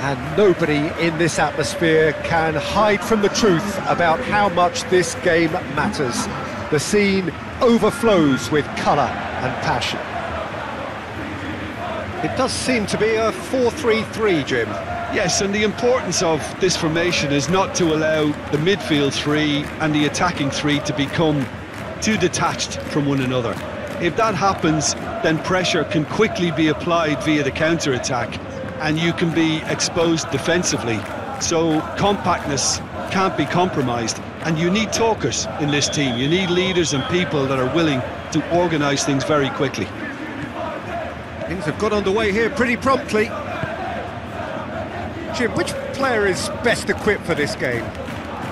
And nobody in this atmosphere can hide from the truth about how much this game matters. The scene overflows with colour and passion. It does seem to be a 4-3-3, Jim. Yes, and the importance of this formation is not to allow the midfield three and the attacking three to become too detached from one another. If that happens, then pressure can quickly be applied via the counter-attack and you can be exposed defensively. So compactness can't be compromised and you need talkers in this team. You need leaders and people that are willing to organise things very quickly. Things have got underway here pretty promptly. Jim, which player is best equipped for this game?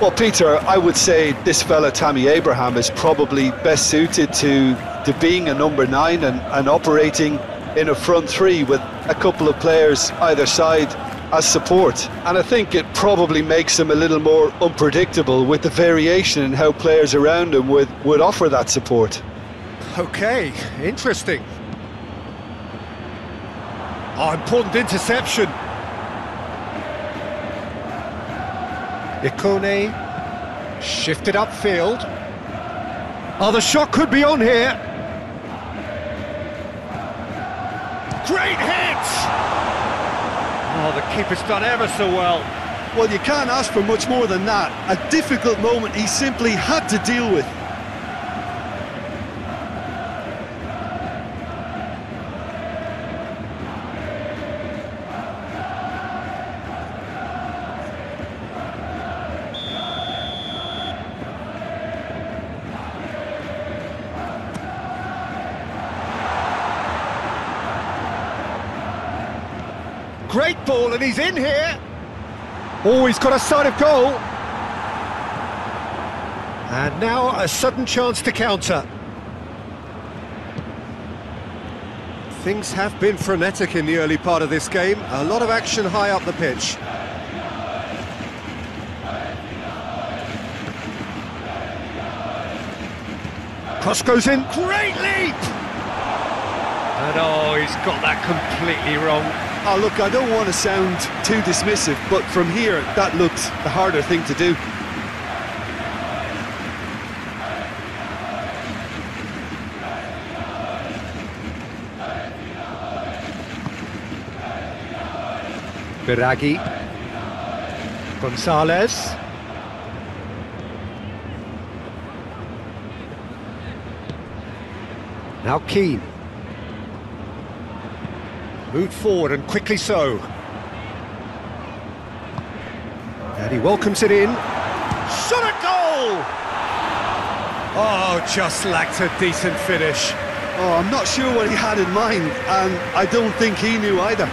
Well, Peter, I would say this fella, Tammy Abraham, is probably best suited to, to being a number nine and, and operating in a front three with a couple of players either side as support. And I think it probably makes him a little more unpredictable with the variation in how players around him would, would offer that support. Okay, interesting. Oh, important interception. Ikone shifted upfield. Oh, the shot could be on here. Great hits! Oh, the keeper's done ever so well. Well, you can't ask for much more than that. A difficult moment he simply had to deal with. Great ball, and he's in here. Oh, he's got a sight of goal. And now a sudden chance to counter. Things have been frenetic in the early part of this game. A lot of action high up the pitch. Cross goes in. Great leap! And oh, he's got that completely wrong. Oh, look, I don't want to sound too dismissive, but from here, that looked the harder thing to do. Biraghi. Gonzalez. Now Kean. Moved forward and quickly so. And he welcomes it in. Shot a goal! Oh, just lacked a decent finish. Oh, I'm not sure what he had in mind, and I don't think he knew either.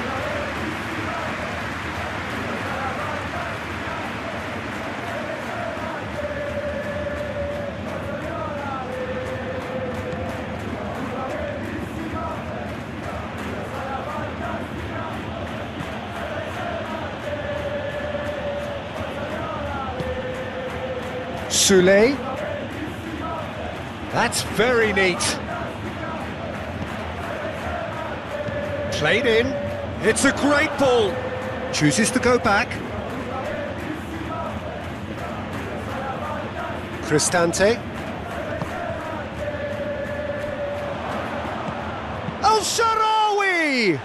Soulé. That's very neat. Played in. It's a great ball. Chooses to go back. Cristante. El Shaarawy!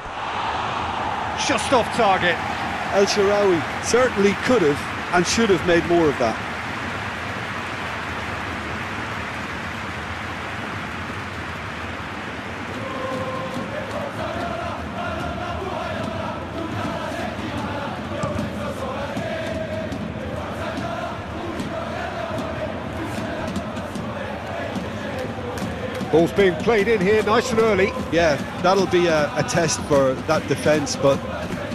Just off target. El Shaarawy certainly could have and should have made more of that. Ball's being played in here nice and early. Yeah, that'll be a, a test for that defence, but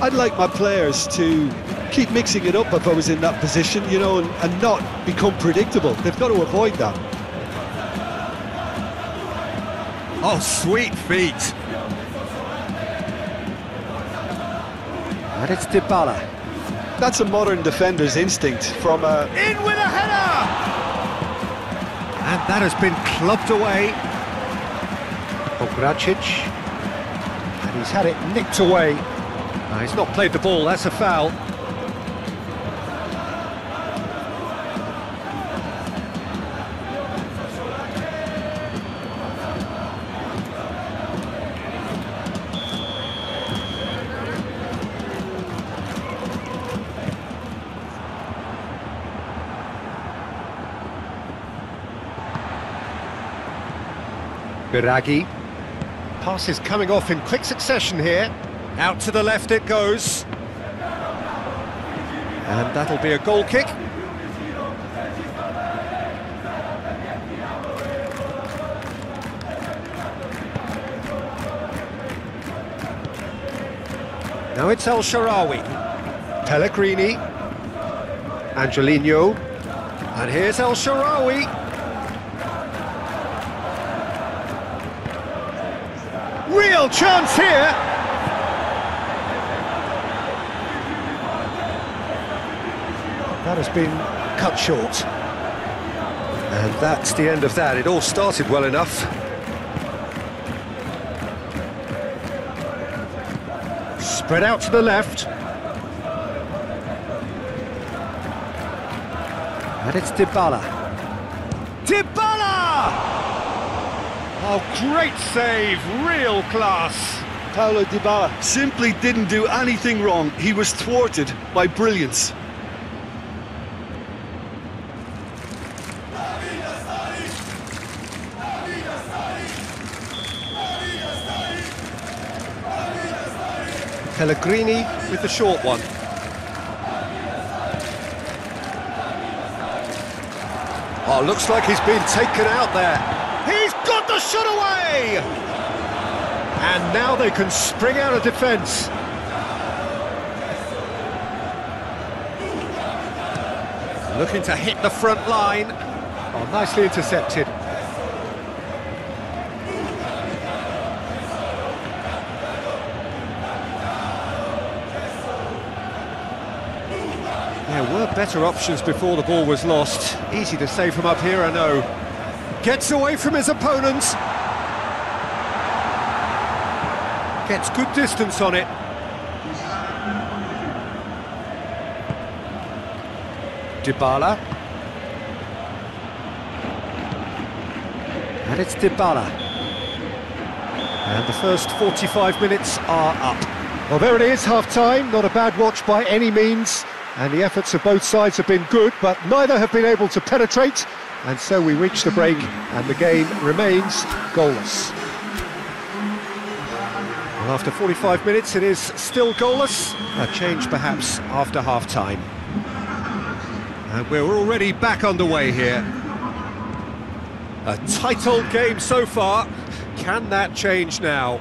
I'd like my players to keep mixing it up if I was in that position, you know, and, and not become predictable. They've got to avoid that. Oh, sweet feet. And it's Dybala. That's a modern defender's instinct from a... In with a header! And that has been clubbed away. Obracic. And he's had it nicked away. Ah, he's not played the ball, that's a foul. Biraghi. Pass is coming off in quick succession here. Out to the left it goes. And that'll be a goal kick. Now it's El Shaarawy. Pellegrini. Angelino. And here's El Shaarawy. Chance here. That has been cut short. And that's the end of that. It all started well enough. Spread out to the left. And it's Dybala. Dybala! Oh, great save, real class. Paulo Dybala simply didn't do anything wrong. He was thwarted by brilliance. Pellegrini with the short one. Oh, looks like he's been taken out there. Away! And now they can spring out of defence. Looking to hit the front line. Oh, nicely intercepted. There were better options before the ball was lost. Easy to say from up here, I know. Gets away from his opponents. Gets good distance on it. Dybala. And it's Dybala. And the first 45 minutes are up. Well, there it is, half-time. Not a bad watch by any means. And the efforts of both sides have been good, but neither have been able to penetrate. And so we reach the break, and the game remains goalless. Well, after 45 minutes, it is still goalless. A change, perhaps, after half-time. And we're already back underway here. A title game so far. Can that change now?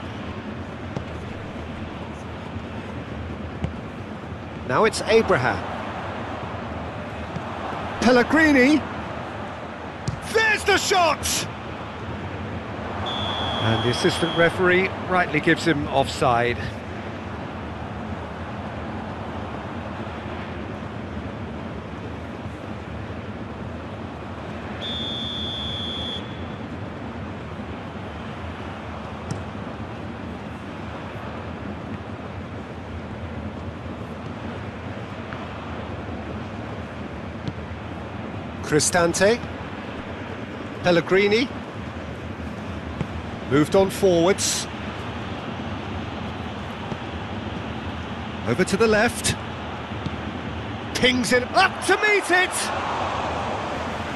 Now it's Abraham. Pellegrini. There's the shot! And the assistant referee rightly gives him offside. Cristante. Pellegrini. Moved on forwards. Over to the left. Pings it up to meet it!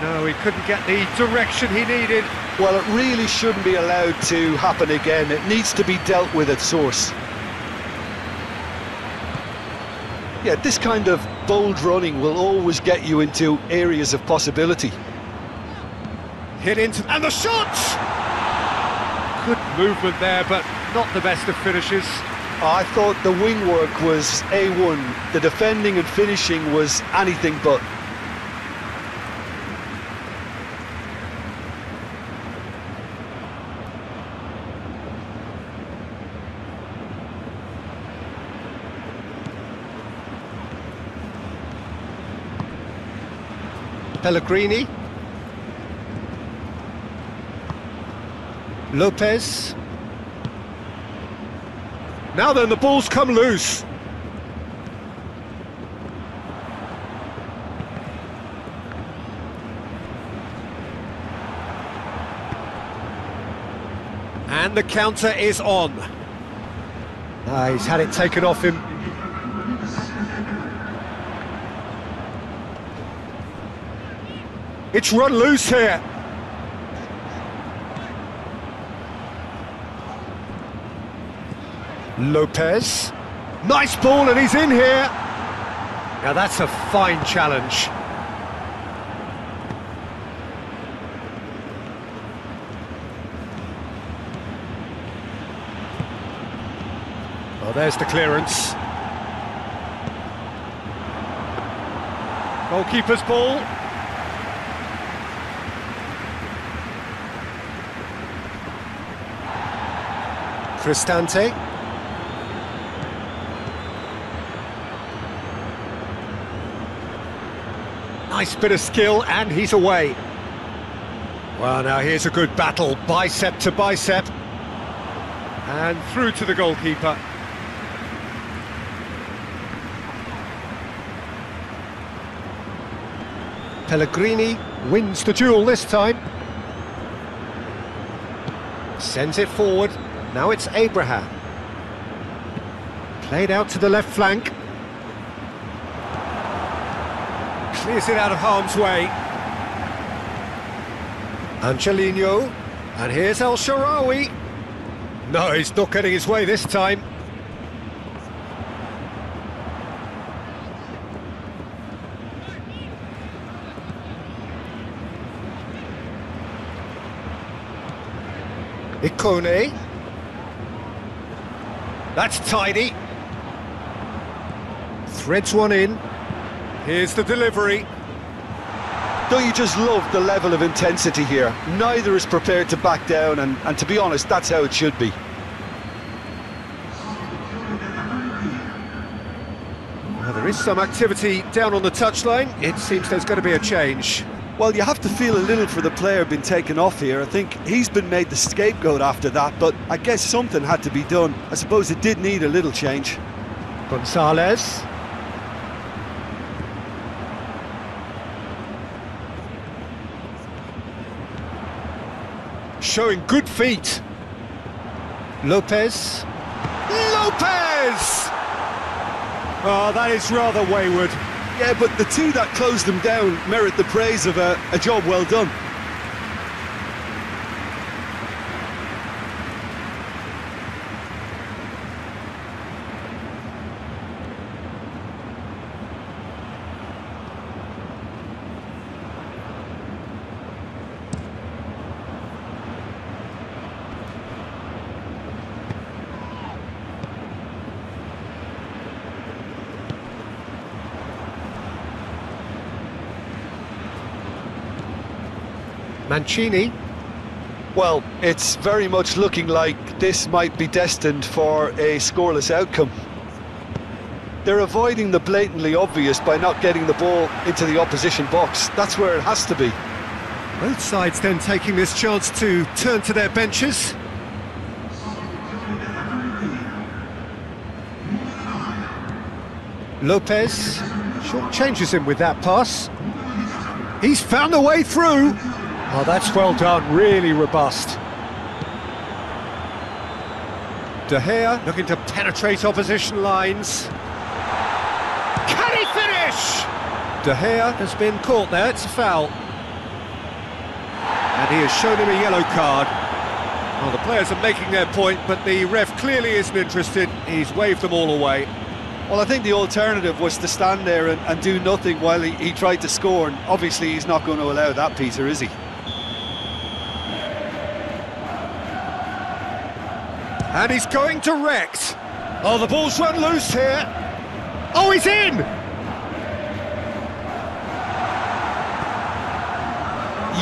No, he couldn't get the direction he needed. Well, it really shouldn't be allowed to happen again. It needs to be dealt with at source. Yeah, this kind of bold running will always get you into areas of possibility. Hit into... and the shot! Good movement there, but not the best of finishes. I thought the wing work was A1. The defending and finishing was anything but. Pellegrini. Lopez. Now then, the ball's come loose. And the counter is on. Ah, he's had it taken off him. It's run loose here. Lopez. Nice ball and he's in here. Now that's a fine challenge. Oh, there's the clearance. Goalkeeper's ball. Cristante. Nice bit of skill, and he's away. Well, now here's a good battle, bicep to bicep. And through to the goalkeeper. Pellegrini wins the duel this time. Sends it forward. Now it's Abraham. Played out to the left flank. Clears it out of harm's way. Angelino. And here's El Shaarawy. No, he's not getting his way this time. Ikone. That's tidy. Threads one in. Here's the delivery. Don't you just love the level of intensity here? Neither is prepared to back down, and, and to be honest, that's how it should be. Well, there is some activity down on the touchline. It seems there's going to be a change. Well, you have to feel a little for the player being taken off here. I think he's been made the scapegoat after that, but I guess something had to be done. I suppose it did need a little change. Gonzalez. Showing good feet. Lopez. Lopez! Oh, that is rather wayward. Yeah, but the two that closed them down merit the praise of a, a job well done. Mancini. Well, it's very much looking like this might be destined for a scoreless outcome. They're avoiding the blatantly obvious by not getting the ball into the opposition box. That's where it has to be. Both sides then taking this chance to turn to their benches. Lopez short changes him with that pass. He's found a way through. Oh, that's well done, really robust. De Gea looking to penetrate opposition lines. Can he finish? De Gea has been caught there, it's a foul. And he has shown him a yellow card. Well, the players are making their point, but the ref clearly isn't interested. He's waved them all away. Well, I think the alternative was to stand there and, and do nothing while he, he tried to score, and obviously he's not going to allow that, Peter, is he? And he's going direct. Oh, the ball's run loose here. Oh, he's in!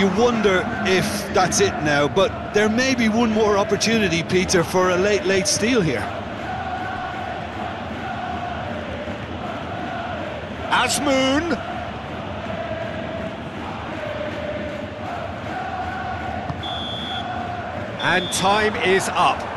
You wonder if that's it now, but there may be one more opportunity, Peter, for a late, late steal here. Azmoun. And time is up.